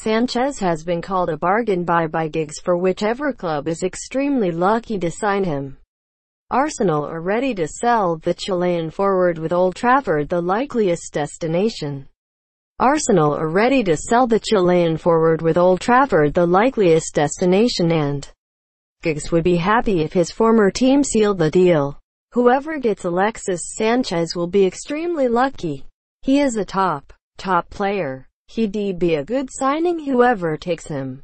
Sanchez has been called a bargain buy by Giggs for whichever club is extremely lucky to sign him. Arsenal are ready to sell the Chilean forward with Old Trafford the likeliest destination. Arsenal are ready to sell the Chilean forward with Old Trafford the likeliest destination and Giggs would be happy if his former team sealed the deal. Whoever gets Alexis Sanchez will be extremely lucky. He is a top, top player. He'd be a good signing whoever takes him.